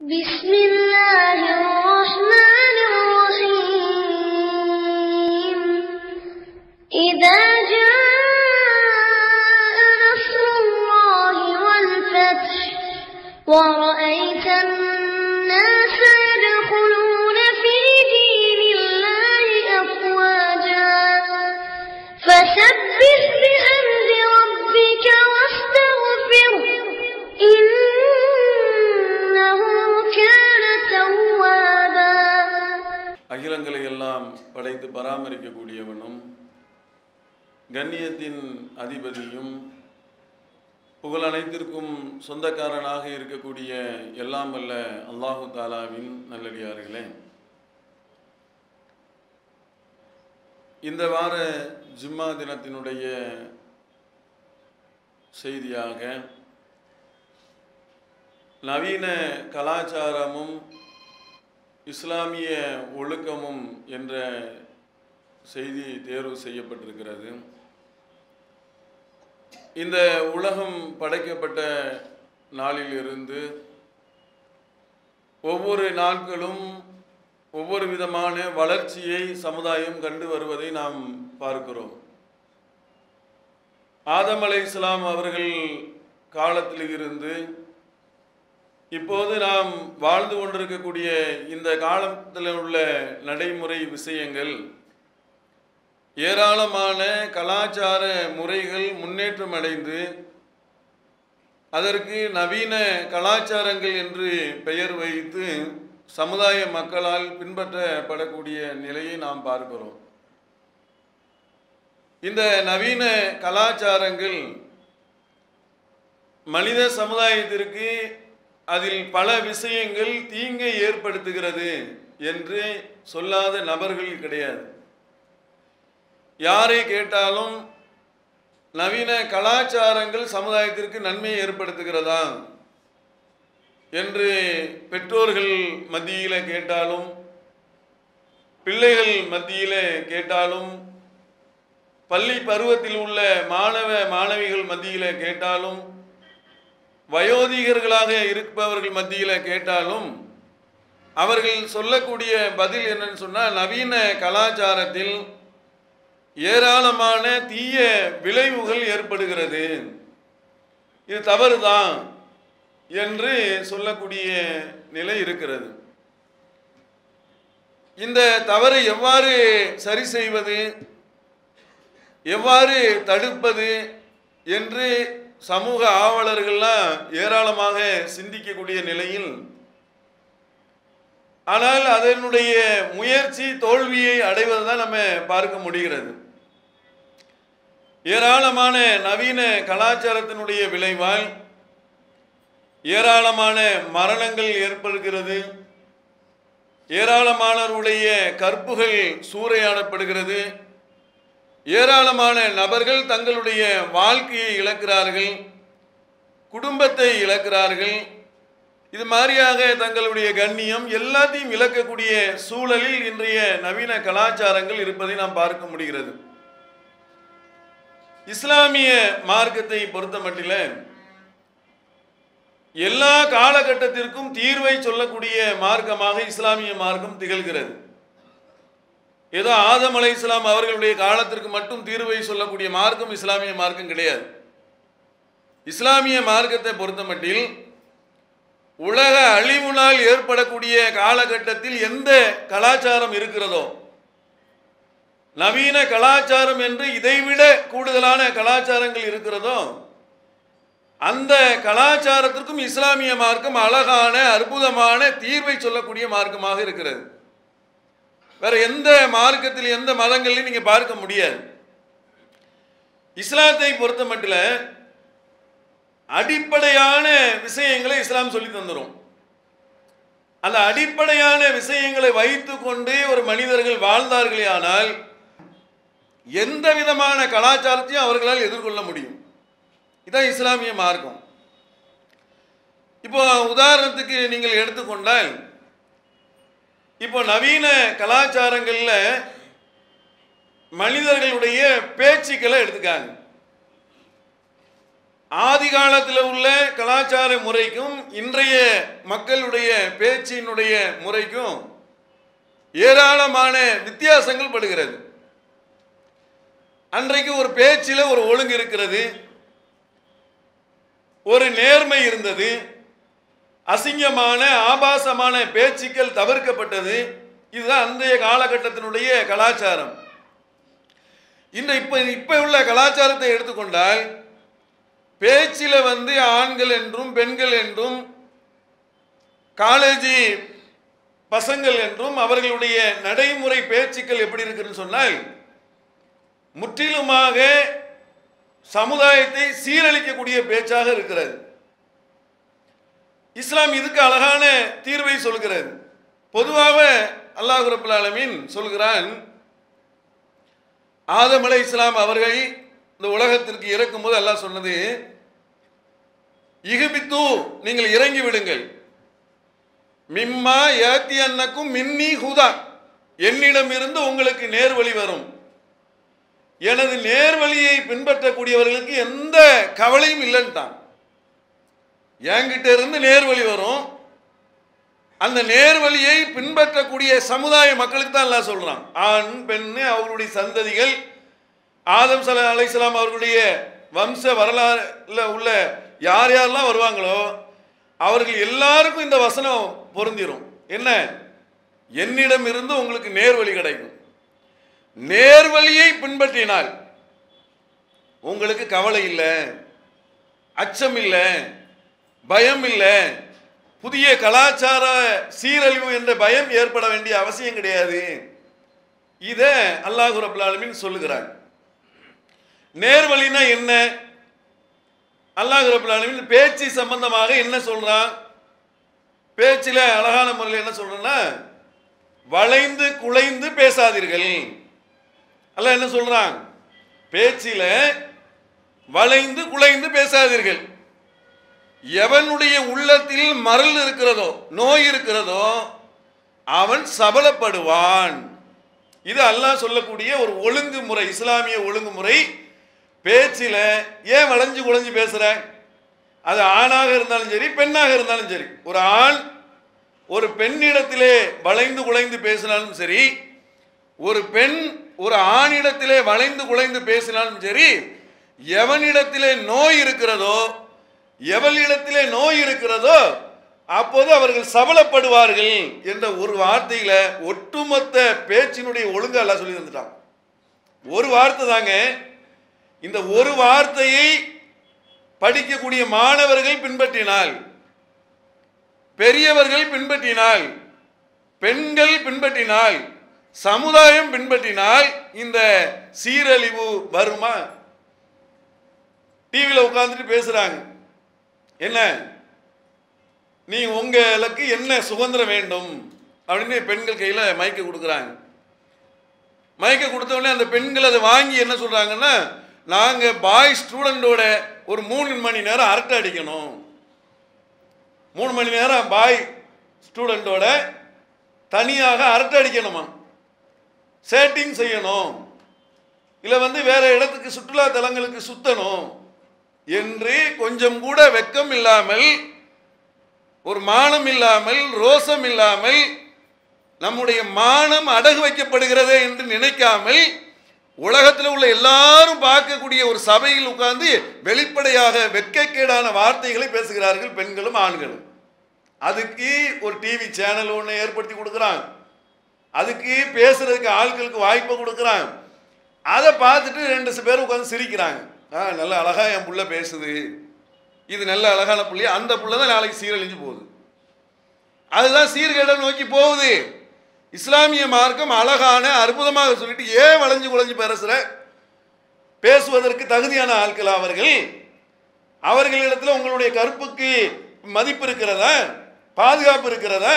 بسم الله الرحمن الرحيم. إذا جاء نصر الله والفتح ورأيت எல்லாம் படைத்து பராமரிக்கக்கூடியவனும் கண்ணியத்தின் அதிபதியும் புகழ் அனைத்திற்கும் சொந்தக்காரனாக இருக்கக்கூடிய எல்லாம் அல்ல அல்லாஹு தாலாவின் நல்லடியார்களே. இந்த வார ஜிம்மா தினத்தினுடைய செய்தியாக நவீன கலாச்சாரமும் இஸ்லாமிய ஒழுக்கமும் என்ற செய்தி தேர்வு செய்யப்பட்டிருக்கிறது. இந்த உலகம் படைக்கப்பட்ட நாளிலிருந்து ஒவ்வொரு நாட்களும் ஒவ்வொரு விதமான வளர்ச்சியை சமுதாயம் கண்டு வருவதை நாம் பார்க்கிறோம். ஆதம் அலை இஸ்லாம் அவர்கள் காலத்தில் இருந்து இப்போது நாம் வாழ்ந்து கொண்டிருக்கக்கூடிய இந்த காலத்தில் உள்ள நடைமுறை விஷயங்கள் ஏராளமான கலாச்சார முறைகள் முன்னேற்றம் அடைந்து அதற்கு நவீன கலாச்சாரங்கள் என்று பெயர் வைத்து சமுதாய மக்களால் பின்பற்றப்படக்கூடிய நிலையை நாம் பார்க்கிறோம். இந்த நவீன கலாச்சாரங்கள் மனித சமுதாயத்திற்கு அதில் பல விஷயங்கள் தீங்கை ஏற்படுத்துகிறது என்று சொல்லாத நபர்கள் கிடையாது. யாரை கேட்டாலும் நவீன கலாச்சாரங்கள் சமுதாயத்திற்கு நன்மை ஏற்படுத்துகிறதா என்று பெற்றோர்கள் மத்தியில் கேட்டாலும் பிள்ளைகள் மத்தியில் கேட்டாலும் பள்ளி பருவத்தில் உள்ள மாணவ மாணவிகள் மத்தியில் கேட்டாலும் வயோதிகர்களாக இருப்பவர்கள் மத்தியில் கேட்டாலும் அவர்கள் சொல்லக்கூடிய பதில் என்னன்னு சொன்னால் நவீன கலாச்சாரத்தில் ஏராளமான தீய விளைவுகள் ஏற்படுகிறது. இது தவறுதான் என்று சொல்லக்கூடிய நிலை இருக்கிறது. இந்த தவறை எவ்வாறு சரி செய்வது எவ்வாறு தடுப்பது என்று சமூக ஆவலர்கள்லாம் ஏராளமாக சிந்திக்கக்கூடிய நிலையில் ஆனால் அதனுடைய முயற்சி தோல்வியை அடைவது தான் நம்ம பார்க்க முடிகிறது. ஏராளமான நவீன கலாச்சாரத்தினுடைய விளைவால் ஏராளமான மரணங்கள் ஏற்படுகிறது. ஏராளமானவருடைய கற்புகள் சூறையாடப்படுகிறது. ஏராளமான நபர்கள் தங்களுடைய வாழ்க்கையை இழக்கிறார்கள் குடும்பத்தை இழக்கிறார்கள். இது மாதிரியாக தங்களுடைய கண்ணியம் எல்லாத்தையும் இழக்கக்கூடிய சூழலில் இன்றைய நவீன கலாச்சாரங்கள் இருப்பதை நாம் பார்க்க முடிகிறது. இஸ்லாமிய மார்க்கத்தை பொறுத்த மட்டில் எல்லா காலகட்டத்திற்கும் தீர்வை சொல்லக்கூடிய மார்க்கமாக இஸ்லாமிய மார்க்கம் திகழ்கிறது. ஏதோ ஆதம் அலை இஸ்லாம் அவர்களுடைய காலத்திற்கு மட்டும் தீர்வை சொல்லக்கூடிய மார்க்கம் இஸ்லாமிய மார்க்கம் கிடையாது. இஸ்லாமிய மார்க்கத்தை பொறுத்த மட்டில் உலக அழிவுனால் ஏற்படக்கூடிய காலகட்டத்தில் எந்த கலாச்சாரம் இருக்கிறதோ நவீன கலாச்சாரம் என்று இதைவிட கூடுதலான கலாச்சாரங்கள் இருக்கிறதோ அந்த கலாச்சாரத்திற்கும் இஸ்லாமிய மார்க்கம் அழகான அற்புதமான தீர்வை சொல்லக்கூடிய மார்க்கமாக இருக்கிறது. வேற எந்த மார்க்கத்தில் எந்த மதங்கள்லையும் நீங்க பார்க்க முடியாது. இஸ்லாத்தை பொறுத்த மட்டும் அடிப்படையான விஷயங்களை இஸ்லாம் சொல்லி தந்துடும் அந்த அடிப்படையான விஷயங்களை வைத்து கொண்டு ஒரு மனிதர்கள் வாழ்ந்தார்களே ஆனால் எந்த விதமான கலாச்சாரத்தையும் அவர்களால் எதிர்கொள்ள முடியும். இதான் இஸ்லாமிய மார்க்கம். இப்போ உதாரணத்துக்கு நீங்கள் எடுத்துக்கொண்டால் இப்போ நவீன கலாச்சாரங்களில் மனிதர்களுடைய பேச்சுக்களை எடுத்துக்காங்க. ஆதி காலத்தில் உள்ள கலாச்சார முறைக்கும் இன்றைய மக்களுடைய பேச்சினுடைய முறைக்கும் ஏராளமான வித்தியாசங்கள் படுகிறது. அன்றைக்கு ஒரு பேச்சில் ஒரு ஒழுங்கு இருக்கிறது ஒரு நேர்மை இருந்தது அசிங்கமான ஆபாசமான பேச்சுக்கள் தவிர்க்கப்பட்டது. இதுதான் அன்றைய காலகட்டத்தினுடைய கலாச்சாரம். இந்த இப்போ இப்போ உள்ள கலாச்சாரத்தை எடுத்துக்கொண்டால் பேச்சில் வந்து ஆண்கள் என்றும் பெண்கள் என்றும் காலேஜி பசங்கள் என்றும் அவர்களுடைய நடைமுறை பேச்சுக்கள் எப்படி இருக்குன்னு சொன்னால் முற்றிலுமாக சமுதாயத்தை சீரழிக்கக்கூடிய பேச்சாக இருக்கிறது. இஸ்லாம் இதுக்கு அழகான தீர்வை சொல்கிறது. பொதுவாக அல்லாஹ் ரபுல் ஆலமீன் சொல்கிறான் ஆதம் அலை இஸ்லாம் அவர்கள் இந்த உலகத்திற்கு இறக்கும்போது அல்லாஹ் சொன்னது இகுபித்து நீங்கள் இறங்கி விடுங்கள். மிம்மா ஏத்தி அன்னக்கும் மின்னி ஹுதா. என்னிடமிருந்து உங்களுக்கு நேர்வழி வரும். எனது நேர்வழியை பின்பற்றக்கூடியவர்களுக்கு எந்த கவலையும் இல்லைன்ட்டான். என்கிட்ட இருந்து நேர்வழி வரும். அந்த நேர்வழியை பின்பற்றக்கூடிய சமுதாய மக்களுக்கு தான் எல்லாம் சொல்றான். ஆண் பெண் அவர்களுடைய சந்ததிகள் ஆதம் சல அலைசலாம் அவர்களுடைய வம்ச வரலாறுல உள்ள யார் யாரெல்லாம் வருவாங்களோ அவர்கள் எல்லாருக்கும் இந்த வசனம் பொருந்திரும். என்ன? என்னிடம் இருந்து உங்களுக்கு நேர்வழி கிடைக்கும். நேர்வழியை பின்பற்றினால் உங்களுக்கு கவலை இல்லை அச்சம் இல்லை பயம் இல்லை. புதிய கலாச்சார சீரழிவு என்ற பயம் ஏற்பட வேண்டிய அவசியம் கிடையாது. இதை அல்லாஹு ரபுல்லாலுமின் ஆலமீன் சொல்லுகிறார் நேர்வழினா என்ன? அல்லாஹ் ரபுல்லாலுமின் பேச்சு சம்பந்தமாக என்ன சொல்றான்? பேச்சில் அழகான முறையில் என்ன சொல்றேன்னா வளைந்து குலைந்து பேசாதீர்கள். அல்ல என்ன சொல்றான்? பேச்சில் வளைந்து குலைந்து பேசாதீர்கள். எவனுடைய உள்ளத்தில் மரல் இருக்கிறதோ நோய் இருக்கிறதோ அவன் சபலப்படுவான். இது அல்லாஹ் சொல்லக்கூடிய ஒரு ஒழுங்குமுறை இஸ்லாமிய ஒழுங்குமுறை. பேச்சில் ஏன் வளைஞ்சு குழஞ்சு பேசுகிற அது ஆணாக இருந்தாலும் சரி பெண்ணாக இருந்தாலும் சரி. ஒரு ஆண் ஒரு பெண்ணிடத்திலே வளைந்து குலைந்து பேசினாலும் சரி ஒரு பெண் ஒரு ஆணிடத்திலே வளைந்து குலைந்து பேசினாலும் சரி எவனிடத்திலே நோய் இருக்கிறதோ எவளிடத்திலே நோய் இருக்கிறதோ அப்போது அவர்கள் சபலப்படுவார்கள் என்ற ஒரு வார்த்தையில ஒட்டுமொத்த பேச்சினுடைய ஒழுங்கு எல்லாம் சொல்லி தந்துட்டான். ஒரு வார்த்தை தாங்க இந்த ஒரு வார்த்தையை படிக்கக்கூடிய மாணவர்கள் பின்பற்றினால் பெரியவர்கள் பின்பற்றினால் பெண்கள் பின்பற்றினால் சமுதாயம் பின்பற்றினால் இந்த சீரழிவு வருமா? டிவியில் உட்காந்துட்டு பேசுறாங்க. என்ன? நீ உங்களுக்கு என்ன சுதந்திரம் வேண்டும்? அப்படின்னு பெண்கள் கையில் மயக்க கொடுக்குறாங்க. மயக்க கொடுத்த உடனே அந்த பெண்கள் அதை வாங்கி என்ன சொல்கிறாங்கன்னா நாங்கள் பாய் ஸ்டூடெண்டோட ஒரு மூணு மணி நேரம் அரட்டை அடிக்கணும். மூணு மணி நேரம் பாய் ஸ்டூடெண்டோட தனியாக அரட்டை அடிக்கணுமா? சேட்டிங் செய்யணும். இல்லை வந்து வேறு இடத்துக்கு சுற்றுலா தலங்களுக்கு சுத்தணும். என்று கொஞ்சம் கூட வெக்கம் இல்லாமல் ஒரு மானம் இல்லாமல் ரோசம் இல்லாமல் நம்முடைய மானம் அடகு வைக்கப்படுகிறதே என்று நினைக்காமல் உலகத்தில் உள்ள எல்லாரும் பார்க்கக்கூடிய ஒரு சபையில் உட்கார்ந்து வெளிப்படையாக வெட்கக்கேடான வார்த்தைகளை பேசுகிறார்கள் பெண்களும் ஆண்களும். அதுக்கு ஒரு டிவி சேனல் ஒன்று ஏற்படுத்தி கொடுக்குறான் அதுக்கு பேசுறதுக்கு ஆட்களுக்கு வாய்ப்பை கொடுக்குறான் அதை பார்த்துட்டு ரெண்டு பேர் உட்காந்து சிரிக்கிறாங்க. ஆ நல்ல அழகாக என் புள்ள பேசுது. இது நல்ல அழகான புள்ளி அந்த புள்ள தான் நாளைக்கு சீரழிஞ்சு போகுது. அதுதான் சீர்கேட நோக்கி போகுது. இஸ்லாமிய மார்க்கம் அழகான அற்புதமாக சொல்லிட்டு ஏன் வளைஞ்சு குழஞ்சு பேசுகிற பேசுவதற்கு தகுதியான ஆட்கள் அவர்கள். அவர்களிடத்தில் உங்களுடைய கருப்புக்கு மதிப்பு இருக்கிறதா? பாதுகாப்பு இருக்கிறதா?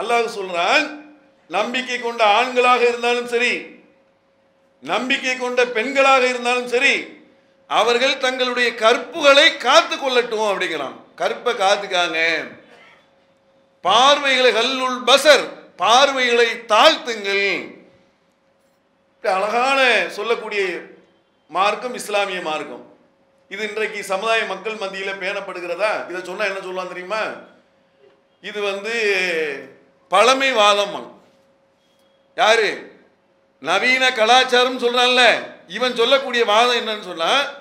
அல்லாஹ் சொல்கிறான் நம்பிக்கை கொண்ட ஆண்களாக இருந்தாலும் சரி நம்பிக்கை கொண்ட பெண்களாக இருந்தாலும் சரி அவர்கள் தங்களுடைய கற்புகளை காத்து கொள்ளட்டும் அப்படிங்கிறான். கற்பை காத்துக்காங்க. பார்வைகளை கல்லுள் பசர் பார்வைகளை தாழ்த்துங்கள். அழகான சொல்லக்கூடிய மார்க்கம் இஸ்லாமிய மார்க்கம். இது இன்றைக்கு சமுதாய மக்கள் மத்தியில் பேணப்படுகிறதா? இதை சொன்னால் என்ன சொல்லலாம் தெரியுமா? இது வந்து பழமைவாதம் யாரு? நவீன கலாச்சாரம் சொல்றான்ல. இவன் சொல்லக்கூடிய வாதம் என்னன்னு சொன்னா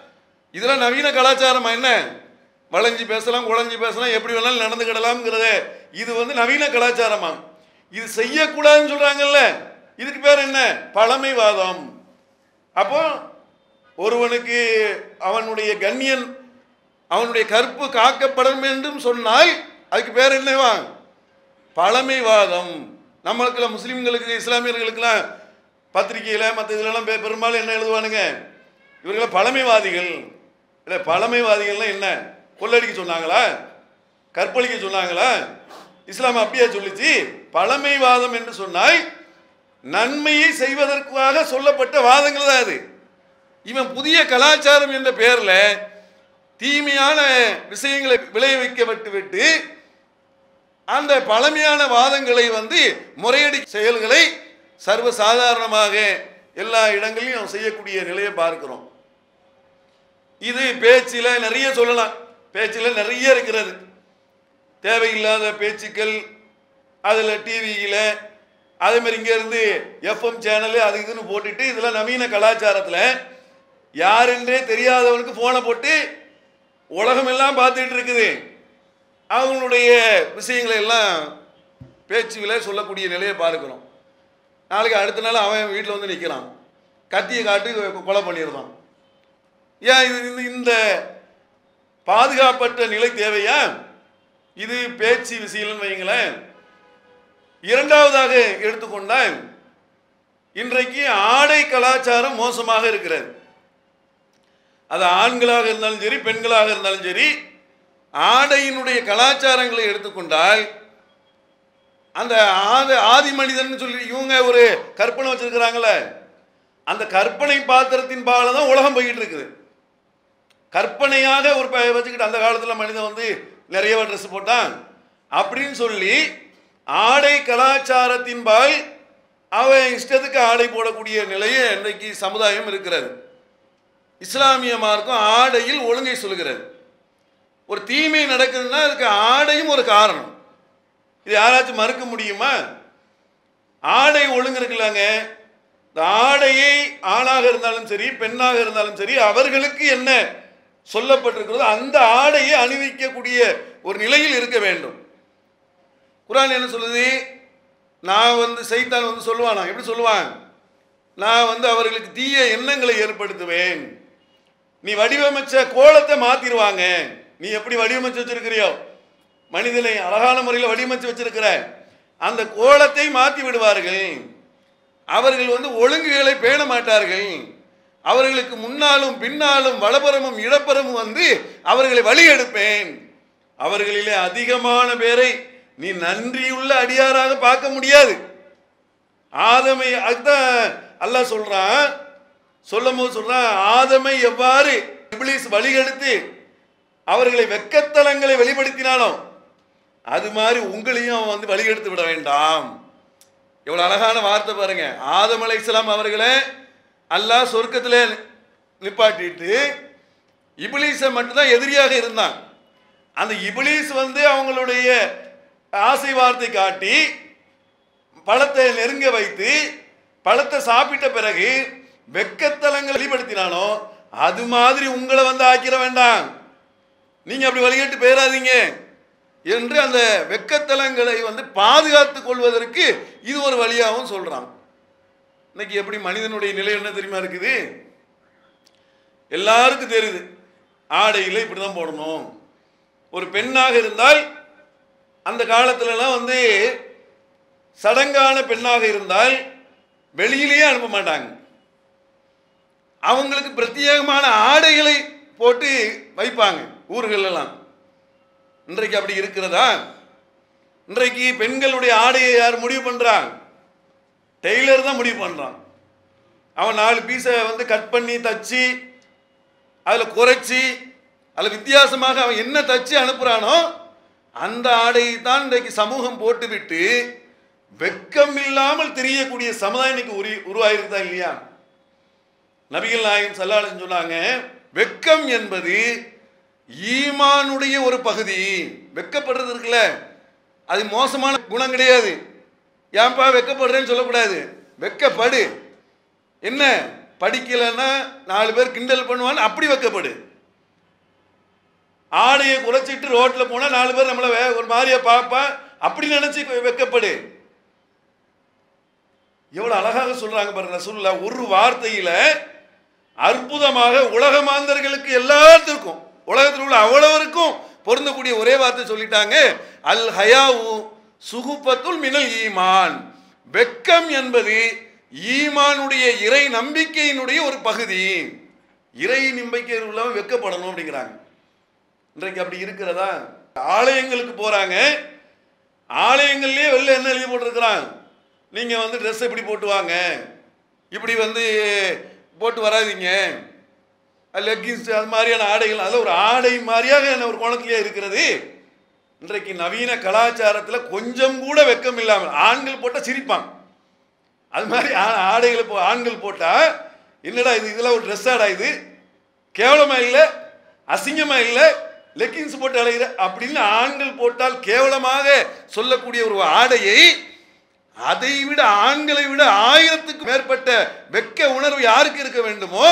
இதெல்லாம் நவீன கலாச்சாரமா என்ன? வளைஞ்சு பேசலாம் குழஞ்சி பேசலாம் எப்படி வேணாலும் நடந்துக்கிடலாம்ங்கிறத இது வந்து நவீன கலாச்சாரமா? இது செய்யக்கூடாதுன்னு சொல்றாங்கல்ல. இதுக்கு பேர் என்ன? பழமைவாதம். அப்போ ஒருவனுக்கு அவனுடைய கண்ணியன் அவனுடைய கற்பு காக்கப்படும் என்றும் சொன்னால் அதுக்கு பேர் என்னவா? பழமைவாதம். நம்மளுக்குலாம் முஸ்லீம்களுக்கு இஸ்லாமியர்களுக்கெல்லாம் பத்திரிகையில் மற்ற இதுலலாம் பெரும்பாலும் என்ன எழுதுவானுங்க? இவர்கள பழமைவாதிகள். இல்லை பழமைவாதிகள்லாம் என்ன? கொள்ளடிக்க சொன்னாங்களா? கற்பழிக்க சொன்னாங்களா? இஸ்லாம் அப்படியே சொல்லிச்சு. பழமைவாதம் என்று சொன்னால் நன்மையை செய்வதற்காக சொல்லப்பட்ட வாதங்கள் தான் அது. இவன் புதிய கலாச்சாரம் என்ற பெயரில் தீமையான விஷயங்களை விளைவிக்க விட்டு அந்த பழமையான வாதங்களை வந்து முறையடி செயல்களை சர்வசாதாரணமாக எல்லா இடங்களிலும் செய்யக்கூடிய நிலையை பார்க்கிறோம். இது பேச்சில் நிறைய சொல்லலாம். பேச்சில் நிறைய இருக்கிறது. தேவையில்லாத பேச்சுக்கள் அதில் டிவியில் அதேமாதிரி இங்கேருந்து எஃப்எம் சேனலு அது இதுன்னு போட்டுட்டு இதில் நவீன கலாச்சாரத்தில் யாருன்றே தெரியாதவனுக்கு ஃபோனை போட்டு உலகமெல்லாம் பார்த்துட்டு இருக்குது. அவங்களுடைய விஷயங்களை எல்லாம் பேச்சுவில் சொல்லக்கூடிய நிலையை பார்க்குறோம். நாளைக்கு அடுத்த நாள் அவன் வீட்டில் வந்து நிற்கிறான் கத்தியை காட்டி கொலை பண்ணிடுறான். ஏன் இது இந்த- இந்த பாதுகாப்பற்ற நிலை தேவையா? இது பேச்சு விஷயம்னு வைங்களேன் இரண்டாவதாக எடுத்துக்கொண்டால் இன்றைக்கு ஆடை கலாச்சாரம் மோசமாக இருக்கிறது. அது ஆண்களாக இருந்தாலும் சரி பெண்களாக இருந்தாலும் சரி ஆடையினுடைய கலாச்சாரங்களை எடுத்துக்கொண்டால் அந்த ஆத ஆதி மனிதன் சொல்லி இவங்க ஒரு கற்பனை வச்சிருக்கிறாங்களே. அந்த கற்பனை பாத்திரத்தின் பால தான் உலகம் போய்கிட்டு இருக்குது. கற்பனையாக ஒரு வச்சுக்கிட்டு அந்த காலத்தில் மனிதன் வந்து நிறைய ட்ரெஸ் போட்டான். அப்படின்னு சொல்லி ஆடை கலாச்சாரத்தின்பால் அவன் இஷ்டத்துக்கு ஆடை போடக்கூடிய நிலையை இன்றைக்கு சமுதாயம் இருக்கிறது. இஸ்லாமிய மார்க்கம் ஆடையில் ஒழுங்கை சொல்கிறது ஒரு தீமை நடக்குதுன்னா அதுக்கு ஆடையும் ஒரு காரணம். இது யாராச்சும் மறுக்க முடியுமா? ஆடை ஒழுங்கு இருக்குல்லங்க இந்த ஆடையை ஆணாக இருந்தாலும் சரி பெண்ணாக இருந்தாலும் சரி அவர்களுக்கு என்ன சொல்லப்பட்டிருக்கிறதோ அந்த ஆடையை அணிவிக்கக்கூடிய ஒரு நிலையில் இருக்க வேண்டும். குரான் என்ன சொல்லுது? நான் வந்து சைத்தான் வந்து சொல்லுவானா? எப்படி சொல்லுவான்? நான் வந்து அவர்களுக்கு தீய எண்ணங்களை ஏற்படுத்துவேன். நீ வடிவமைச்ச கோலத்தை மாத்திருவாங்க. நீ எப்படி வடிவமைச்சு வச்சிருக்கிறியோ? மனிதனை அழகான முறையில் வடிவமைச்சு வச்சிருக்கிற அந்த கோலத்தை மாற்றி விடுவார்கள். அவர்கள் வந்து ஒழுங்குகளை பேண மாட்டார்கள். அவர்களுக்கு முன்னாலும் பின்னாலும் வலபுறமும் இடப்புறமும் வந்து அவர்களை வழி எடுப்பேன் அவர்களிலே அதிகமான பேரை நீ நன்றியுள்ள அடியாராக பார்க்க முடியாது. ஆதமை அதுதான் அல்லா சொல்றான் சொல்லும் போது சொல்றான் ஆதமை எவ்வாறு இப்லீஸ் வழிகெடுத்து அவர்களை வெக்கத்தலங்களை வெளிப்படுத்தினாலும் அது மாதிரி உங்களையும் அவன் வந்து வழிகெடுத்து விட வேண்டாம். எவ்வளவு அழகான வார்த்தை பாருங்க. ஆதம் இஸ்லாம் அவர்களை அல்லாஹ் சொர்க்கத்தில் நிப்பாட்டிட்டு இபிலீஸை மட்டும்தான் எதிரியாக இருந்தான். அந்த இபிலீஸ் வந்து அவங்களுடைய ஆசை வார்த்தை காட்டி பழத்தை நெருங்க வைத்து பழத்தை சாப்பிட்ட பிறகு வெக்கத்தலங்கள் வெளிப்படுத்தினானோ அது மாதிரி உங்களை வந்து ஆக்கிட வேண்டாம். நீங்க அப்படி வழிகட்டு போயிடாதீங்க என்று அந்த வெக்கத்தலங்களை வந்து பாதுகாத்துக் கொள்வதற்கு இது ஒரு வழியாகவும் சொல்கிறான் இன்னைக்கு எப்படி மனிதனுடைய நிலை என்ன தெரியுமா இருக்குது? எல்லாருக்கும் தெரியுது. ஆடையில் இப்படி தான் போடணும். ஒரு பெண்ணாக இருந்தால் அந்த காலத்துலலாம் வந்து சடங்கான பெண்ணாக இருந்தால் வெளியிலேயே அனுப்ப மாட்டாங்க. அவங்களுக்கு பிரத்யேகமான ஆடைகளை போட்டு வைப்பாங்க ஊர்களெல்லாம். இன்றைக்கு அப்படி இருக்கிறதா? இன்றைக்கு பெண்களுடைய ஆடையை யார் முடிவு பண்ணுறாங்க டெய்லர் தான் முடிவு பண்ணுறான் அவன் நாலு பீஸை வந்து கட் பண்ணி தச்சு அதில் குறைச்சி அதில் வித்தியாசமாக அவன் என்ன தச்சு அனுப்புகிறானோ அந்த ஆடையை தான் இன்றைக்கு சமூகம் போட்டுவிட்டு வெக்கம் இல்லாமல் தெரியக்கூடிய சமுதாயம் இன்னைக்கு உரி உருவாயிருந்தா இல்லையா? நபிகள் நாயகம் சல்லாளன் சொன்னாங்க வெக்கம் என்பது ஈமானுடைய ஒரு பகுதி. வெக்கப்படுறது இருக்குல்ல அது மோசமான குணம் கிடையாது. ஏன்பா வெக்கப்படுறேன்னு சொல்லக்கூடாது. வெக்கப்படு. என்ன? படிக்கலைன்னா நாலு பேர் கிண்டல் பண்ணுவான்னு அப்படி வெக்கப்படு. ஆடையை குறைச்சிட்டு ரோட்டில் போனால் நாலு பேர் நம்மளை வே- ஒரு மாதிரியா பார்ப்பா அப்படி நினச்சி வெக்கப்படு. எவ்வளோ அழகாக சொல்கிறாங்க பாருங்க ரசூலுல்லா ஒரு வார்த்தையில் அற்புதமாக உலக மாந்தர்களுக்கு எல்லாத்திற்கும் உலகத்தில் உள்ள அவ்வளவருக்கும் பொருந்தக்கூடிய ஒரே வார்த்தை சொல்லிட்டாங்க. அல் ஹயாவு சுகுப்பத்துள் மினல் ஈமான். வெக்கம் என்பது ஈமானுடைய இறை நம்பிக்கையினுடைய ஒரு பகுதி. இறை நம்பிக்கை உள்ளவன் வெக்கப்படணும் அப்படிங்கிறாங்க. இன்றைக்கு அப்படி இருக்கிறதா? ஆலயங்களுக்கு போறாங்க. ஆலயங்கள்லேயே வெளில என்ன எழுதி போட்டிருக்கிறான்? நீங்க வந்து ட்ரெஸ் இப்படி போட்டு வாங்க இப்படி வந்து போட்டு வராதீங்க. லெக்கின்ஸ் அது மாதிரியான ஆடைகள் அதில் ஒரு ஆடை மாதிரியாக என்ன ஒரு கோணத்திலே இருக்கிறது? இன்றைக்கு நவீன கலாச்சாரத்தில் கொஞ்சம் கூட வெக்கம் இல்லாமல் ஆண்கள் போட்டால் சிரிப்பாங்க. அது மாதிரி ஆடைகளை போ ஆண்கள் போட்டால் என்னடா இது இதெல்லாம் ஒரு ட்ரெஸ் ஆடா இது? கேவலமாக இல்லை? அசிங்கமாக இல்லை? லெக்கின்ஸ் போட்டு அலைகிற அப்படின்னு ஆண்கள் போட்டால் கேவலமாக சொல்லக்கூடிய ஒரு ஆடையை அதை விட ஆண்களை விட ஆயிரத்துக்கு மேற்பட்ட வெக்க உணர்வு யாருக்கு இருக்க வேண்டுமோ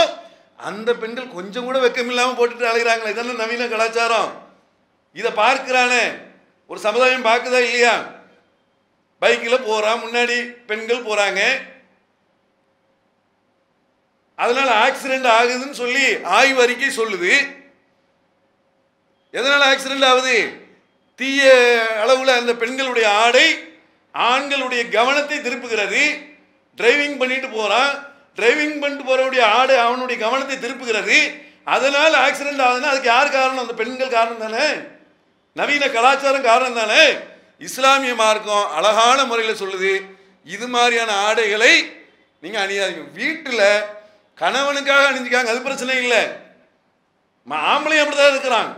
அந்த பெண்கள் கொஞ்சம் கூட வெக்கம் இல்லாமல் போட்டுட்டு அலைகிறாங்களே இதெல்லாம் நவீன கலாச்சாரம். இதை பார்க்கிறானே. ஒரு சமுதாயம் பார்க்குதா இல்லையா? பைக்கில் போகிறான் முன்னாடி பெண்கள் போகிறாங்க அதனால் ஆக்சிடென்ட் ஆகுதுன்னு சொல்லி ஆய்வு அறிக்கை சொல்லுது. எதனால் ஆக்சிடென்ட் ஆகுது? தீய அளவில் அந்த பெண்களுடைய ஆடை ஆண்களுடைய கவனத்தை திருப்புகிறது. டிரைவிங் பண்ணிட்டு போகிறான் டிரைவிங் பண்ணிட்டு போறவனுடைய ஆடை அவனுடைய கவனத்தை திருப்புகிறது. அதனால் ஆக்சிடென்ட் ஆகுதுன்னா அதுக்கு யார் காரணம்? அந்த பெண்கள் காரணம் தானே? நவீன கலாச்சாரம் காரணம் தானே? இஸ்லாமிய மார்க்கம் அழகான முறையில் சொல்லுது இது மாதிரியான ஆடைகளை நீங்கள் அணியாதீங்க. வீட்டில் கணவனுக்காக அணிஞ்சிக்காங்க அது பிரச்சனை இல்லை. ஆம்பளையும் ஆம்பளையும் அப்படிதான் இருக்கிறான்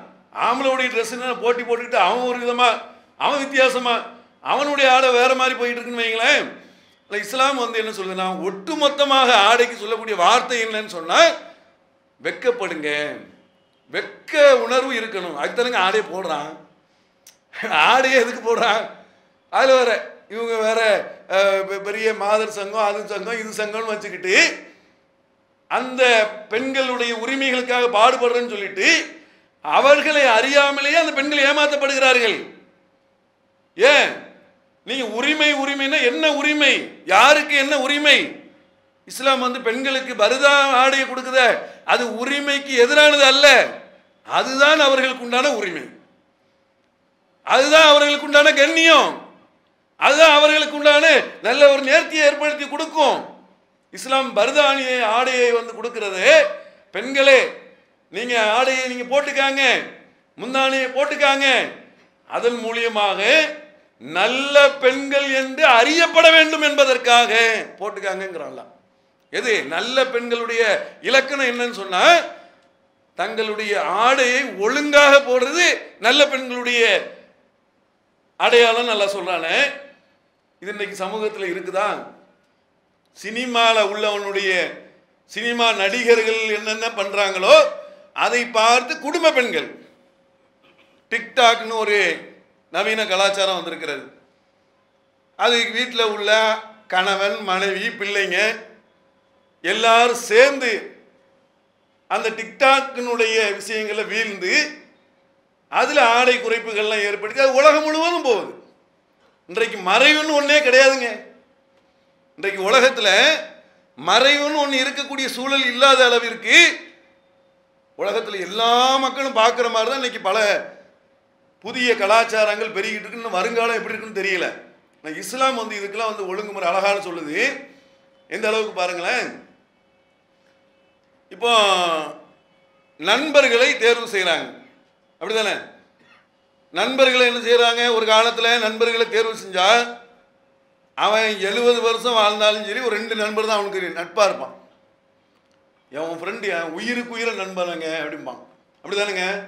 ஆம்பளோடைய ட்ரெஸ் போட்டி போட்டுக்கிட்டு அவன் ஒரு விதமாக அவன் வித்தியாசமாக அவனுடைய ஆடை வேறு மாதிரி போயிட்டு இருக்குன்னு வைங்களேன். இல்லை இஸ்லாம் வந்து என்ன சொல்லுதுன்னா ஒட்டுமொத்தமாக ஆடைக்கு சொல்லக்கூடிய வார்த்தை என்னன்னு சொன்னால் வெக்கப்படுங்க. வெக்க உணர்வு இருக்கணும். அதுதானுங்க ஆடையை போடுறான். ஆடையே எதுக்கு போடுறான் அதில் வேற இவங்க வேற பெரிய மாதர் சங்கம் அது சங்கம் இது சங்கம்னு வச்சுக்கிட்டு அந்த பெண்களுடைய உரிமைகளுக்காக பாடுபடுறேன்னு சொல்லிட்டு அவர்களை அறியாமலேயே அந்த பெண்கள் ஏமாற்றப்படுகிறார்கள் ஏன்? நீங்க உரிமை உரிமைன்னா என்ன உரிமை? யாருக்கு என்ன உரிமை? இஸ்லாம் வந்து பெண்களுக்கு பருதா ஆடையை கொடுக்குத அது உரிமைக்கு எதிரானது அல்ல. அதுதான் அவர்களுக்கு உண்டான உரிமை. அதுதான் அவர்களுக்கு உண்டான கண்ணியம். அதுதான் அவர்களுக்கு உண்டான நல்ல ஒரு நேர்த்தியை ஏற்படுத்தி கொடுக்கும். இஸ்லாம் பர்தானியை ஆடையை வந்து கொடுக்கறது. பெண்களே நீங்க ஆடையை நீங்க போட்டுக்காங்க. முந்தானையை போட்டுக்காங்க. அதன் மூலியமாக நல்ல பெண்கள் என்று அறியப்பட வேண்டும் என்பதற்காக போட்டுக்காங்கிறான்ல எது? நல்ல பெண்களுடைய இலக்கணம் என்னன்னு சொன்னா தங்களுடைய ஆடையை ஒழுங்காக போடுறது நல்ல பெண்களுடைய அடையாளம் நல்லா சொல்கிறானே இது இன்னைக்கு சமூகத்தில் இருக்குதா? சினிமாவில் உள்ளவனுடைய சினிமா நடிகர்கள் என்னென்ன பண்ணுறாங்களோ அதை பார்த்து குடும்ப பெண்கள். டிக்டாக்னு ஒரு நவீன கலாச்சாரம் வந்திருக்கிறது. அது வீட்டில் உள்ள கணவன் மனைவி பிள்ளைங்க எல்லாரும் சேர்ந்து அந்த டிக்டாக்கினுடைய விஷயங்களை வீழ்ந்து அதில் ஆடை குறைப்புகள்லாம் ஏற்படுத்தி அது உலகம் முழுவதும் போகுது. இன்றைக்கு மறைவுன்னு ஒன்றே கிடையாதுங்க. இன்றைக்கு உலகத்தில் மறைவுன்னு ஒன்று இருக்கக்கூடிய சூழல் இல்லாத அளவிற்கு உலகத்தில் எல்லா மக்களும் பார்க்குற மாதிரி தான் இன்னைக்கு பல புதிய கலாச்சாரங்கள் பெருகிட்டு இருக்குன்னு வருங்காலம் எப்படி இருக்குன்னு தெரியல. ஆனால் இஸ்லாம் வந்து இதுக்கெல்லாம் வந்து ஒழுங்குமுறை அழகான சொல்லுது. எந்த அளவுக்கு பாருங்களேன். இப்போ நண்பர்களை தேர்வு செய்கிறாங்க அப்படிதானே? நண்பர்களை என்ன செய்கிறாங்க ஒரு காலத்தில் நண்பர்களை தேர்வு செஞ்சா அவன் எழுபது வருஷம் வாழ்ந்தாலும் சரி ஒரு ரெண்டு நண்பர் தான் அவனுக்கு நட்பாக இருப்பான். என் ஃப்ரெண்டு என் உயிருக்கு உயிரை நண்பனுங்க அப்படிம்பான். அப்படிதானுங்க?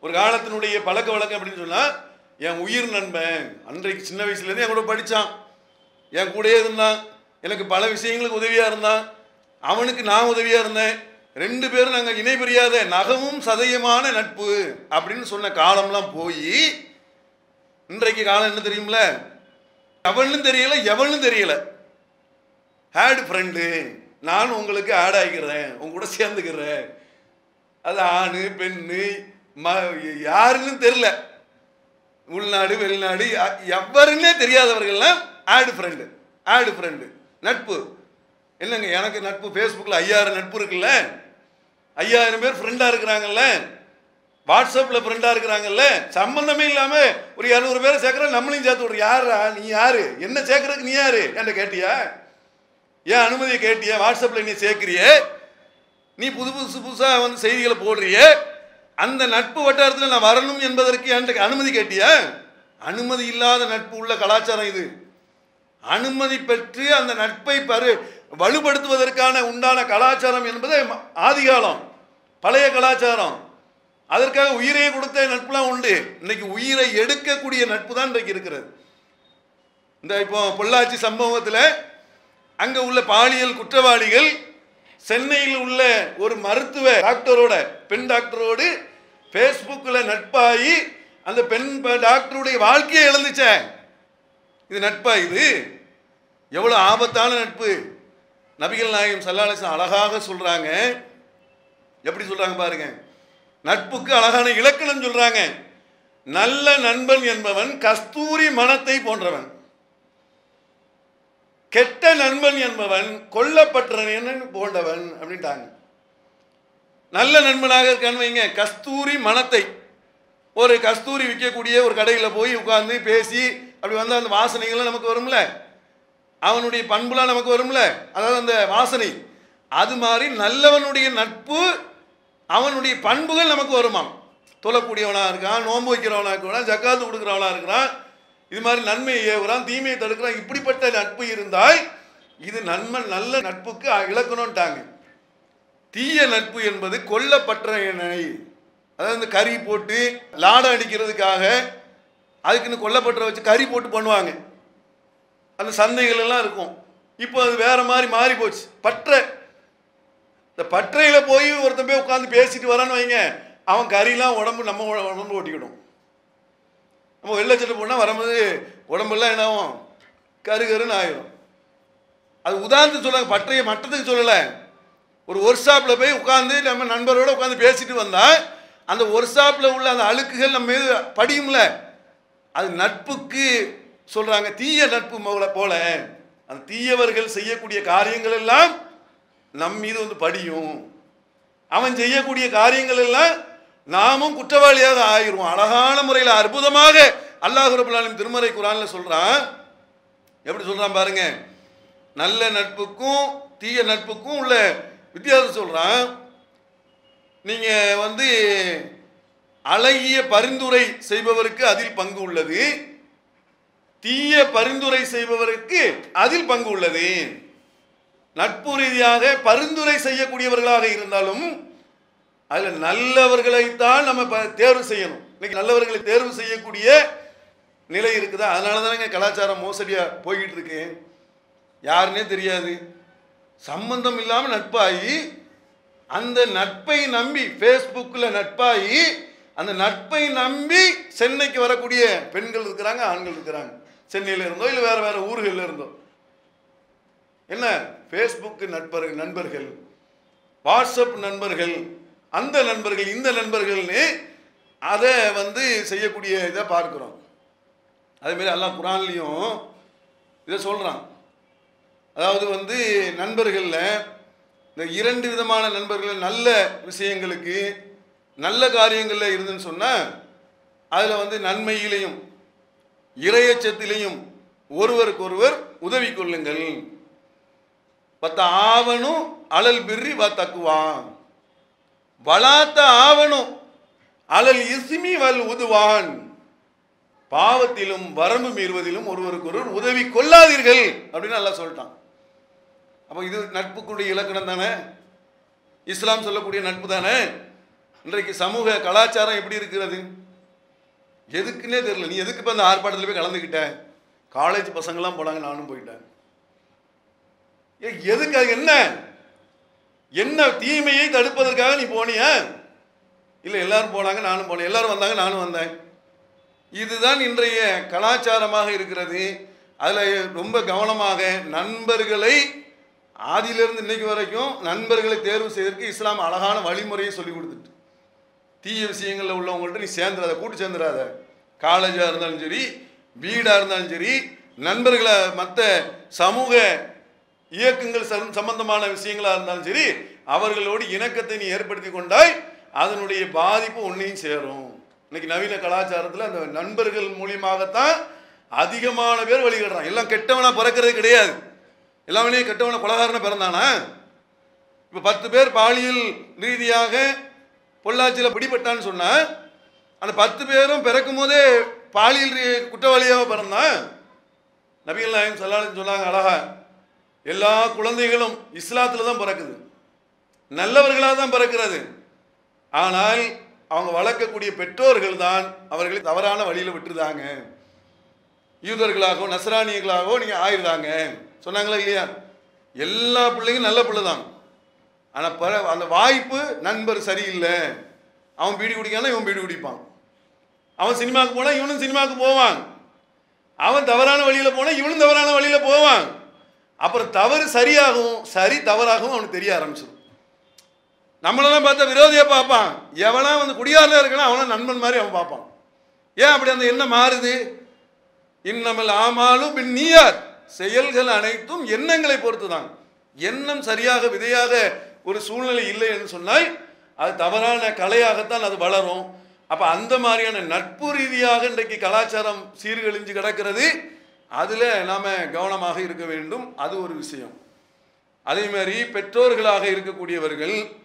ஒரு காலத்தினுடைய பழக்க வழக்கம் அப்படின்னு சொன்னால் என் உயிர் நண்பன்? அன்றைக்கு சின்ன வயசுலேருந்து என் கூட படித்தான் என் கூடயே இருந்தான். எனக்கு பல விஷயங்களுக்கு உதவியாக இருந்தான். அவனுக்கு நான் உதவியாக இருந்தேன். ரெண்டு பேரும் நாங்கள் இணை பிரியாத நகமும் சதயமான நட்பு அப்படின்னு சொன்ன காலம்லாம் போய் இன்றைக்கு காலம் என்ன தெரியும்ல? எவனும் தெரியல எவனும் தெரியல. ஆட் ஃப்ரெண்டு நான் உங்களுக்கு ஆட் ஆகிக்கிறேன் உங்க கூட சேர்ந்துக்கிறேன். அது ஆணு பெண்ணு ம யாருன்னு தெரியல. உள்நாடு வெளிநாடு எவருன்னே தெரியாதவர்கள்லாம் ஆடு ஃப்ரெண்டு ஆடு ஃப்ரெண்டு நட்பு. என்னங்க எனக்கு நட்பு ஃபேஸ்புக்கில் ஐயாயிரம் நட்பு இருக்குல்ல? ஐயாயிரம் பேர் ஃப்ரெண்டாக இருக்கிறாங்கல்ல? வாட்ஸ்அப்பில் ஃப்ரெண்டாக இருக்கிறாங்கல்ல? சம்மந்தமே இல்லாமல் ஒரு இரநூறு பேரை சேர்க்குற நம்மளையும் சேர்த்து விட்ற. யாரா நீ யார்? என்ன சேர்க்குறதுக்கு நீ யார்? என்கிட்ட கேட்டியா? ஏன் அனுமதியை கேட்டியா? வாட்ஸ்அப்பில் நீ சேர்க்குறியே? நீ புது புதுசு புதுசாக வந்து செய்திகளை போடுறியே? அந்த நட்பு வட்டாரத்தில் நான் வரணும் என்பதற்கு என்கிட்ட அனுமதி கேட்டியா? அனுமதி இல்லாத நட்பு உள்ள கலாச்சாரம் இது. அனுமதி பெற்று அந்த நட்பை பரு வலுப்படுத்துவதற்கான உண்டான கலாச்சாரம் என்பது ஆதிகாலம் பழைய கலாச்சாரம். அதற்காக உயிரை கொடுத்த நட்புலாம் உண்டு. இன்னைக்கு உயிரை எடுக்கக்கூடிய நட்பு தான் இன்றைக்கு இருக்கிறது. இந்த இப்போ பொள்ளாச்சி சம்பவத்தில் அங்கே உள்ள பாலியல் குற்றவாளிகள் சென்னையில் உள்ள ஒரு மருத்துவ டாக்டரோட பெண் டாக்டரோடு ஃபேஸ்புக்கில் நட்பாகி அந்த பெண் ப- டாக்டருடைய வாழ்க்கையை இழந்துச்சேன் இது நட்பா இது? எவ்வளோ ஆபத்தான நட்பு. நபிகள் நாயகம் சல்லாலேசன் அழகாக சொல்கிறாங்க எப்படி சொல்கிறாங்க பாருங்க. நட்புக்கு அழகான இலக்கணம் சொல்கிறாங்க நல்ல நண்பன் என்பவன் கஸ்தூரி மனத்தை போன்றவன். கெட்ட நண்பன் என்பவன் கொல்லப்பட்டவன் போன்றவன் அப்படின்ட்டாங்க. நல்ல நண்பனாக இருக்கான்னு வைங்க. கஸ்தூரி மனத்தை. ஒரு கஸ்தூரி விற்கக்கூடிய ஒரு கடையில் போய் உட்கார்ந்து பேசி அப்படி வந்து அந்த வாசனைகள்லாம் நமக்கு வரும்ல. அவனுடைய பண்புலாம் நமக்கு வரும்ல? அதாவது அந்த வாசனை. அது மாதிரி நல்லவனுடைய நட்பு அவனுடைய பண்புகள் நமக்கு வருமாம். தொழக்கூடியவனா இருக்கான் நோன்பு வைக்கிறவனாக இருக்கிறான் ஜக்காத்து கொடுக்குறவனாக இருக்கிறான் இது மாதிரி நன்மையை ஏவுறான் தீமையை தடுக்கிறான் இப்படிப்பட்ட நட்பு இருந்தால் இது நன்மை நல்ல நட்புக்கு இழக்கணும்ட்டாங்க. தீய நட்பு என்பது கொல்லப்பட்ட எண்ணெய். அதாவது இந்த கறி போட்டு லாடம் அடிக்கிறதுக்காக அதுக்குன்னு கொல்லப்பட்ட வச்சு கறி போட்டு பண்ணுவாங்க. அந்த சந்தைகள் எல்லாம் இருக்கும். இப்போ அது வேற மாதிரி மாறி போச்சு. பற்றை. இந்த பற்றையில் போய் ஒருத்தன் போய் உட்காந்து பேசிட்டு வரான்னு வைங்க. அவன் கறிலாம் உடம்பு நம்ம உடம்பு ஓட்டிக்கிடும் நம்ம வெள்ளை சட்டை போனால் வரும்போது உடம்பெல்லாம் என்ன ஆகும் கரு கருன்னு ஆயிரும். அது உதாரணத்துக்கு சொல்லுவாங்க பற்றைய மட்டத்துக்கு சொல்லலை. ஒரு ஒர்க் ஷாப்பில் போய் உட்காந்து நம்ம நண்பரோடு உட்காந்து பேசிட்டு வந்தால் அந்த ஒர்க் ஷாப்பில் உள்ள அந்த அழுக்குகள் நம்ம மீது படியும்ல. அது நட்புக்கு சொல்றாங்க தீய நட்பு போல போல. அந்த தீயவர்கள் செய்யக்கூடிய காரியங்கள் எல்லாம் நம் மீது வந்து படியும். அவன் செய்யக்கூடிய காரியங்கள் எல்லாம் நாமும் குற்றவாளியாக ஆகிருவோம். அழகான முறையில் அற்புதமாக அல்லாஹ் ரபுல்லாலும் திருமறை குரான்ல சொல்றான். எப்படி சொல்றான் பாருங்க? நல்ல நட்புக்கும் தீய நட்புக்கும் உள்ள வித்தியாசம் சொல்றான். நீங்க வந்து அழகிய பரிந்துரை செய்பவருக்கு அதில் பங்கு உள்ளது. தீய பரிந்துரை செய்பவருக்கு அதில் பங்கு உள்ளது. நட்பு ரீதியாக பரிந்துரை செய்யக்கூடியவர்களாக இருந்தாலும் அதில் நல்லவர்களைத்தான் நம்ம ப- தேர்வு செய்யணும். இன்னைக்கு நல்லவர்களை தேர்வு செய்யக்கூடிய நிலை இருக்குதா? அதனால தானேங்க கலாச்சாரம் மோசடியாக போய்கிட்டு இருக்கு யாருன்னே தெரியாது. சம்பந்தம் இல்லாமல் நட்பாகி அந்த நட்பை நம்பி ஃபேஸ்புக்கில் நட்பாகி அந்த நட்பை நம்பி சென்னைக்கு வரக்கூடிய பெண்கள் இருக்கிறாங்க ஆண்கள் இருக்கிறாங்க. சென்னையில் இருந்தோ இல்லை வேறு வேறு ஊர்களில் இருந்தோ. என்ன? ஃபேஸ்புக்கு நண்பர்கள் நண்பர்கள் வாட்ஸ்அப் நண்பர்கள் அந்த நண்பர்கள் இந்த நண்பர்கள்னு அதை வந்து செய்யக்கூடிய இதை பார்க்குறோம். அதேமாரி எல்லாம் குரான்லேயும் இதை சொல்கிறான் அதாவது வந்து நண்பர்களில் இந்த இரண்டு விதமான நண்பர்கள் நல்ல விஷயங்களுக்கு நல்ல காரியங்களில் இருந்துன்னு சொன்னால் அதில் வந்து நன்மையிலையும் இறையச்சத்திலையும் ஒருவருக்கொருவர் உதவி கொள்ளுங்கள் பத்த ஆவணும் அலல் பிர்ரி வ தக்குவான் வளாத்த ஆவணும் அலல் இஸ்மி வல் உதுவான். பாவத்திலும் வரம்பு மீறுவதிலும் ஒருவருக்கொருவர் உதவி கொள்ளாதீர்கள் அப்படின்னு நல்லா சொல்லிட்டான். அப்போ இது நட்புக்குடைய இலக்கணம் தானே? இஸ்லாம் சொல்லக்கூடிய நட்பு தானே? இன்றைக்கு சமூக கலாச்சாரம் எப்படி இருக்கிறது? எதுக்குன்னே தெரில நீ எதுக்கு இப்போ அந்த ஆர்ப்பாட்டத்தில் போய் கலந்துக்கிட்ட காலேஜ் பசங்களாம் போனாங்க நானும் போயிட்டேன். ஏ எதுக்கு அது என்ன? என்ன தீமையை தடுப்பதற்காக நீ போனிய? இல்லை எல்லாரும் போனாங்க நானும் போனேன். எல்லாரும் வந்தாங்க நானும் வந்தேன். இதுதான் இன்றைய கலாச்சாரமாக இருக்கிறது. அதில் ரொம்ப கவனமாக நண்பர்களை ஆதியிலிருந்து இன்னைக்கு வரைக்கும் நண்பர்களை தேர்வு செய்வதற்கு இஸ்லாம் அழகான வழிமுறையை சொல்லி கொடுத்துட்டு தீய விஷயங்களில் உள்ளவங்கள்ட்ட நீ சேர்ந்துடாத கூட்டு சேர்ந்துடாத காலேஜாக இருந்தாலும் சரி வீடாக இருந்தாலும் சரி நண்பர்களை மற்ற சமூக இயக்கங்கள் சம்- சம்பந்தமான விஷயங்களாக இருந்தாலும் சரி அவர்களோடு இணக்கத்தை நீ ஏற்படுத்தி கொண்டாய் அதனுடைய பாதிப்பு உன்னையும் சேரும். இன்னைக்கு நவீன கலாச்சாரத்தில் அந்த நண்பர்கள் மூலியமாகத்தான் அதிகமான பேர் வழிகிடுறான் எல்லாம் கெட்டவனாக பிறக்கிறது கிடையாது. எல்லாமே கெட்டவன கொலகாரன பிறந்தானா? இப்போ பத்து பேர் பாலியல் ரீதியாக பொள்ளாச்சியில் பிடிபட்டான்னு சொன்னால் அந்த பத்து பேரும் பிறக்கும் போதே பாலியல் ரீ- குற்றவாளியாக பிறந்தான் நபிகள் நாயகம் சொல்லான்னு சொன்னாங்க அழகா எல்லா குழந்தைகளும் இஸ்லாத்தில் தான் பிறக்குது. நல்லவர்களாக தான் பிறக்கிறது. ஆனால் அவங்க வளர்க்கக்கூடிய பெற்றோர்கள் தான் அவர்களை தவறான வழியில் விட்டுருதாங்க. யூதர்களாகவோ நசராணியர்களாகவோ நீங்கள் ஆயிருதாங்க சொன்னாங்களா இல்லையா? எல்லா பிள்ளைங்களும் நல்ல பிள்ளை தான். ஆனால் பல அந்த வாய்ப்பு நண்பர் சரியில்லை. அவன் பீடி குடிக்கானா இவன் பீடி குடிப்பான். அவன் சினிமாவுக்கு போனால் இவனும் சினிமாவுக்கு போவான். அவன் தவறான வழியில் போனால் இவனும் தவறான வழியில் போவான். அப்புறம் தவறு சரியாகவும் சரி தவறாகவும் அவனுக்கு தெரிய ஆரம்பிச்சிடும். நம்மளெல்லாம் பார்த்தா விரோதியை பார்ப்பான். எவனா வந்து குடியாரில் இருக்கலாம் அவனை நண்பன் மாதிரி அவன் பார்ப்பான். ஏன் அப்படி அந்த எண்ணம் மாறுது? இன்னமல் ஆமாலும் பின் நீயார். செயல்கள் அனைத்தும் எண்ணங்களை பொறுத்து தான் எண்ணம் சரியாக விதையாக ஒரு சூழ்நிலை இல்லை என்று சொன்னால் அது தவறான கலையாகத்தான் அது வளரும். அப்போ அந்த மாதிரியான நட்பு ரீதியாக இன்றைக்கு கலாச்சாரம் சீர்கழிஞ்சு கிடக்கிறது. அதில் நாம் கவனமாக இருக்க வேண்டும். அது ஒரு விஷயம். அதே மாதிரி பெற்றோர்களாக இருக்கக்கூடியவர்கள்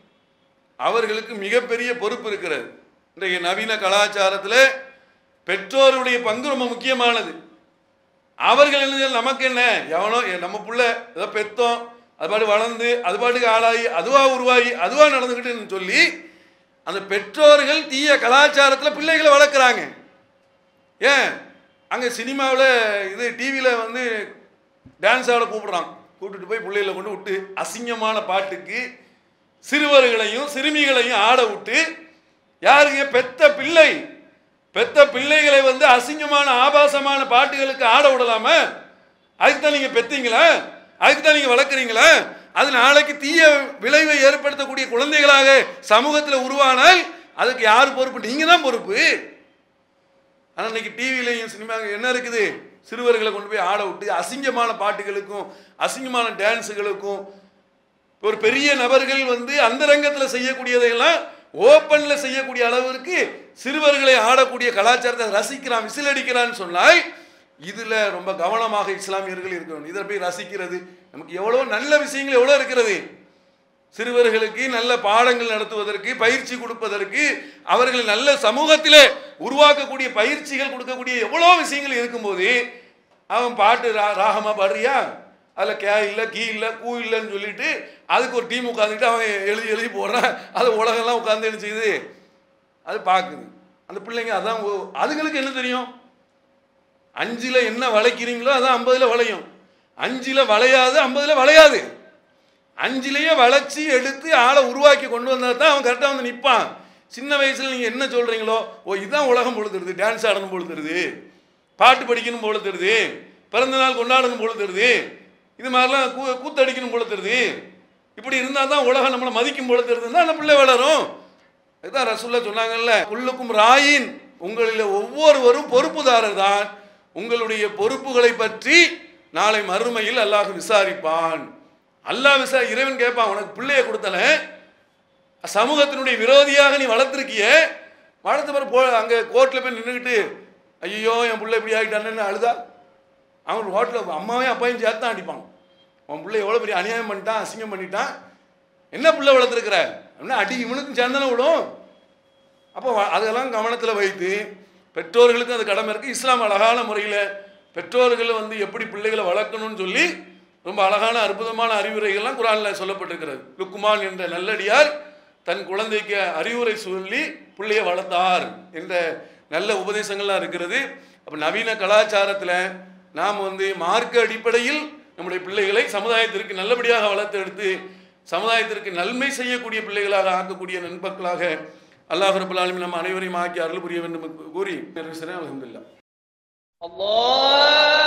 அவர்களுக்கு மிகப்பெரிய பொறுப்பு இருக்கிறது. இன்றைய நவீன கலாச்சாரத்தில் பெற்றோருடைய பங்கு ரொம்ப முக்கியமானது. அவர்கள் நமக்கு என்ன? எவனோ நம்ம பிள்ளை ஏதோ பெத்தோம். அது பாட்டு வளர்ந்து அது பாட்டுக்கு ஆளாகி அதுவாக உருவாகி அதுவாக நடந்துக்கிட்டுன்னு சொல்லி அந்த பெற்றோர்கள் தீய கலாச்சாரத்தில் பிள்ளைகளை வளர்க்குறாங்க. ஏன்? அங்கே சினிமாவில் இது டிவியில் வந்து டான்ஸ் ஆட கூப்பிட்றான். கூப்பிட்டுட்டு போய் பிள்ளைகளை கொண்டு விட்டு அசிங்கமான பாட்டுக்கு சிறுவர்களையும் சிறுமிகளையும் ஆட விட்டு யாருங்க? பெத்த பிள்ளை. பெத்த பிள்ளைகளை வந்து அசிங்கமான ஆபாசமான பாட்டுகளுக்கு ஆட விடலாமா? அதுக்கு தான் நீங்கள் பெத்தீங்களா? அதுக்கு தான் நீங்க வளர்க்குறீங்களா? அது நாளைக்கு தீய விளைவை ஏற்படுத்தக்கூடிய குழந்தைகளாக சமூகத்தில் உருவானால் அதுக்கு யார் பொறுப்பு? நீங்க தான் பொறுப்பு. ஆனால் இன்னைக்கு டிவிலையும் சினிமா என்ன இருக்குது? சிறுவர்களை கொண்டு போய் ஆட விட்டு அசிங்கமான பாட்டுகளுக்கும் அசிங்கமான டான்ஸுகளுக்கும் ஒரு பெரிய நபர்கள் வந்து அந்த ரங்கத்தில் செய்யக்கூடியதையெல்லாம் ஓப்பனில் செய்யக்கூடிய அளவிற்கு சிறுவர்களை ஆடக்கூடிய கலாச்சாரத்தை ரசிக்கிறான் விசில் அடிக்கிறான்னு சொன்னால் இதில் ரொம்ப கவனமாக இஸ்லாமியர்கள் இருக்கணும். இதை போய் ரசிக்கிறது. நமக்கு எவ்வளோ நல்ல விஷயங்கள் எவ்வளோ இருக்கிறது. சிறுவர்களுக்கு நல்ல பாடங்கள் நடத்துவதற்கு பயிற்சி கொடுப்பதற்கு அவர்களை நல்ல சமூகத்திலே உருவாக்கக்கூடிய பயிற்சிகள் கொடுக்கக்கூடிய எவ்வளோ விஷயங்கள் இருக்கும்போது அவன் பாட்டு ரா ராகமாக பாடுறியா? அதில் கே இல்லை கீ இல்லை கூ இல்லைன்னு சொல்லிட்டு அதுக்கு ஒரு டீம் உட்காந்துக்கிட்டு அவன் எழுதி எழுதி போடுறான். அது உலகெல்லாம் உட்காந்து என்ன செய்யுது? அது பார்க்குது. அந்த பிள்ளைங்க அதான் அதுங்களுக்கு என்ன தெரியும்? அஞ்சில் என்ன வளைக்கிறீங்களோ அதான் ஐம்பதில் வளையும். அஞ்சில் வளையாது ஐம்பதில் வளையாது. அஞ்சிலேயே வளைச்சி எடுத்து ஆளை உருவாக்கி கொண்டு வந்தால் தான் அவன் கரெக்டாக வந்து நிற்பான் சின்ன வயசில் நீங்கள் என்ன சொல்கிறீங்களோ ஓ இதுதான் உலகம் பொழுதுருது. டான்ஸ் ஆடணும் பொழுதுருது. பாட்டு படிக்கணும் போல பிறந்த நாள் கொண்டாடணும் போல இது மாதிரிலாம் கூ கூத்தடிக்கணும் போல இப்படி இருந்தால் தான் உலகம் நம்மளை மதிக்கும் போல அந்த பிள்ளை வளரும். இதுதான் ரசூல்லா சொன்னாங்கல்ல உள்ளுக்கும் ராயின். உங்களில் ஒவ்வொருவரும் பொறுப்புதாரர் தான். உங்களுடைய பொறுப்புகளை பற்றி நாளை மறுமையில் அல்லாஹ் விசாரிப்பான். அல்லாஹ் விசா இறைவன் கேட்பான் உனக்கு பிள்ளைய கொடுத்தன. சமூகத்தினுடைய விரோதியாக நீ வளர்த்துருக்கிய. வளர்த்த பிறகு போ அங்கே கோர்ட்டில் போய் நின்றுக்கிட்டு ஐயோ என் பிள்ளை இப்படி ஆகிட்டானேன்னு அழுதா? அவன் ஹோட்டலில் அம்மாவையும் அப்பாவையும் சேர்த்து தான் அடிப்பான். உன் பிள்ளை எவ்வளோ பெரிய அநியாயம் பண்ணிட்டான் அசிங்கம் பண்ணிட்டான். என்ன பிள்ளை வளர்த்துருக்குற? அப்படின்னா அடி இவனுக்கும் சேர்ந்தானே விடும். அப்போ அதெல்லாம் கவனத்தில் வைத்து பெற்றோர்களுக்கும் அது கடமை இருக்குது இஸ்லாம் அழகான முறையில் பெற்றோர்களை வந்து எப்படி பிள்ளைகளை வளர்க்கணும்னு சொல்லி ரொம்ப அழகான அற்புதமான அறிவுரைகள்லாம் குரானில் சொல்லப்பட்டிருக்கிறது. லுக்குமான் என்ற நல்லடியார் தன் குழந்தைக்கு அறிவுரை சொல்லி பிள்ளையை வளர்த்தார் என்ற நல்ல உபதேசங்கள்லாம் இருக்கிறது. அப்போ நவீன கலாச்சாரத்தில் நாம் வந்து மார்க்க அடிப்படையில் நம்முடைய பிள்ளைகளை சமுதாயத்திற்கு நல்லபடியாக வளர்த்தெடுத்து சமுதாயத்திற்கு நன்மை செய்யக்கூடிய பிள்ளைகளாக ஆக்கக்கூடிய நண்பர்களாக அல்லாஹ் ரபுல் ஆலமின் நம்ம அனைவரையும் ஆக்கி அருள் புரிய வேண்டும் என்று கூறி. அலமதுல்லா அல்லாஹ்!